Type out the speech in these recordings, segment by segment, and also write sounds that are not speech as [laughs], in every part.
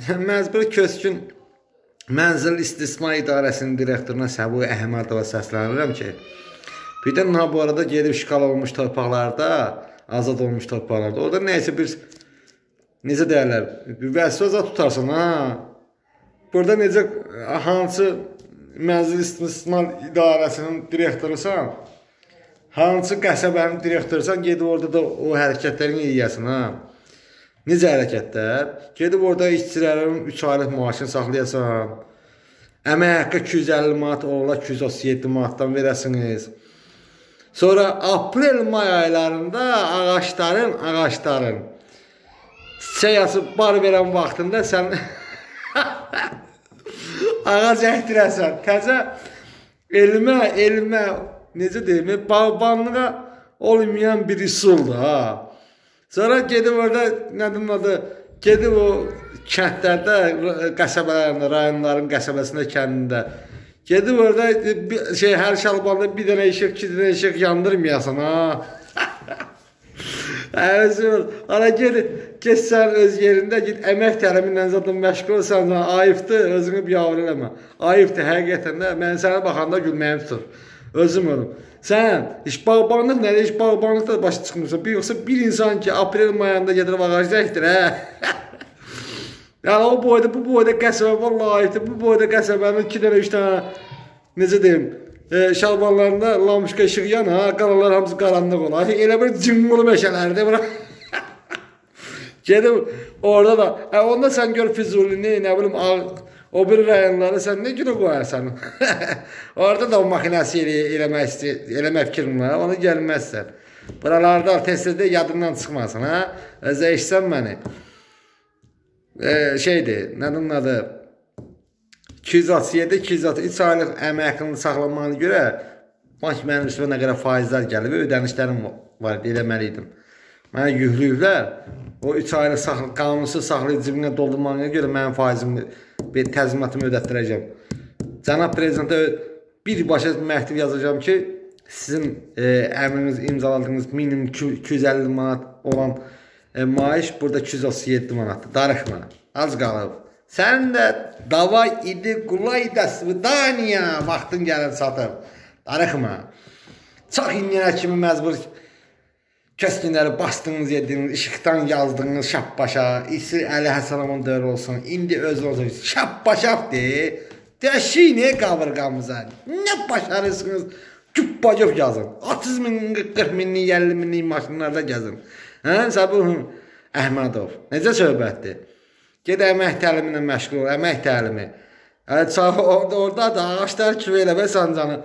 [laughs] Məcbur Köskün Mənzil İstismar İdarəsinin direktoruna Səbu Əhmədova səslənirəm ki, bir də ha bu arada gedib işğal olmuş torpaqlarda, azad olmuş torpaqlarda, orada nəysə bir necə deyirlər, bir vəsvəza tutarsan ha. Burada necə hansı Mənzil İstismar İdarəsinin direktorusan, hansı qəsəbənin direktorusan, gedib orada da o hərəkətlərini eləyəsən ha. Necə hərəkətlər? Gedib orada işçilərin 3 aylıq maaşını saxlayasan. Əmək haqqı 250 manat, oğla 237 manatdan verəsiniz. Sonra aprel-may aylarında ağacların, ağacların çiçək açıb bar verən vaxtında sən [laughs] ağac əkdirəsən. Təzə elmə, elmə necə deyim, bağbanlığa olmayan bir üsuldur ha. Sonra gedib orada nədir adı, gedib o kəndlərdə, qəsəbələrində, rayonların qəsəbəsində, kəndində gedib orada bir, şey hər şalbanda bir dənə işıq, iki dənə işıq yandırmayasan ha. [laughs] Əvəzim, ara ged, get sən öz yerində, git əmək tələminlə zaten məşğul olsan, ayıbdır, özünü biavr eləmə. Ayıbdır həqiqətən də, mən sənə baxanda gülməyim tutur. Özüm ölüm. Sən iş bağbanlıq nədir? İş bağbanlıqda da başa çıxmırsan. Bir yoxsa bir insan ki, aprel ayında gedir ağac əkdir, hə? [laughs] yəni o boyda, bu boyda qəsəbə vallahi, bu boyda qəsəbənin 2 dənə, 3 dənə necə deyim, e, şalbanlarında lamuşka işıq yan, ha, qaralar hamısı qaranlıq olar. Elə bir cıngılı meşələrdir bura. [laughs] Gedib orada da, hə, onda sən gör Füzulini, nə bilim, ağ, O bir rayonları sən nə günə qoyarsan? [laughs] Orada da o maşinəsi elə, eləmək eləmək fikrin var, onu gəlməzsən. Buralarda tez-tezdə yadından çıxmasın, hə? Zəişsən məni. E, şeydir, nədir adı? 237, 203 aylıq əmək haqqını saxlamağına görə baş mənim üstümə nə qədər faizlər gəlib, ödənişlərim var, eləməliydim. Mənə yüklüyüblər. O 3 aylıq saxla, qanunsuz saxlayıb cibinə doldurmağına görə mənim faizimi, bir təzminatımı ödətdirəcəm. Cənab prezidentə birbaşa məktub yazacağam ki, sizin e, əmriniz imzaladığınız minimum 250 manat olan e, maaş burada 237 manatdır. Darıxma. Az qalıb. Sən də dava idi qulay da svidaniya vaxtın gəlib çatıb. Darıxma. Çox indiyənə kimi məcbur Kəskinləri bastınız, yediniz, işıqdan yazdınız şapbaşa, İsi Əli Həsənovun dövr olsun. İndi öz olsun. Şapbaşapdır. Dəşi nə qabırğamıza? Nə başarırsınız? Küppacöf yazın. 30 min, 40 minlik, 50 minlik maşınlarda gəzin. Hə, Səbuh Əhmədov. Necə söhbətdir? Ged əmək təlimi ilə məşğul ol, əmək təlimi. Hə, orada, orada da ağaçlar kimi eləmə sancanı.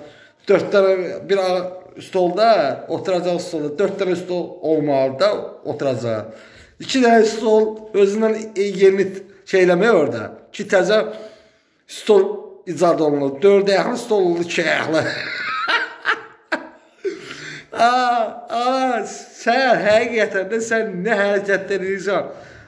4 dənə bir stolda oturacaq stolda 4 dənə stol olmalı da oturacaq. 2 dənə stol özündən yerini şeyləmək orada. 2 təzə stol icad olunur. 4 ayaqlı stol oldu 2 ayaqlı. [laughs] aa, aa, sən həqiqətən də sən nə hərəkətlər edirsən?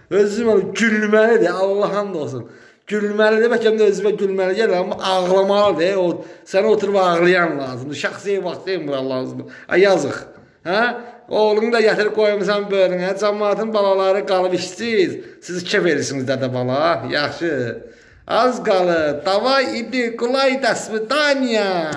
Özüm gülməlidir, Allahın da olsun. Gülməlidir, bəlkə də özümə gülməli gəlir, amma ağlamalıdır. O sənə oturub ağlayan lazımdır. Şəxsi vaxt demir lazımdır. Ay yazıq. Hə? Oğlunu da gətirib qoymusan böyrünə. Cəmaatın balaları qalıb işsiz. Siz kef edirsiniz dədə bala. Yaxşı. Az qalır. Davay idi, qulay da, svidaniya.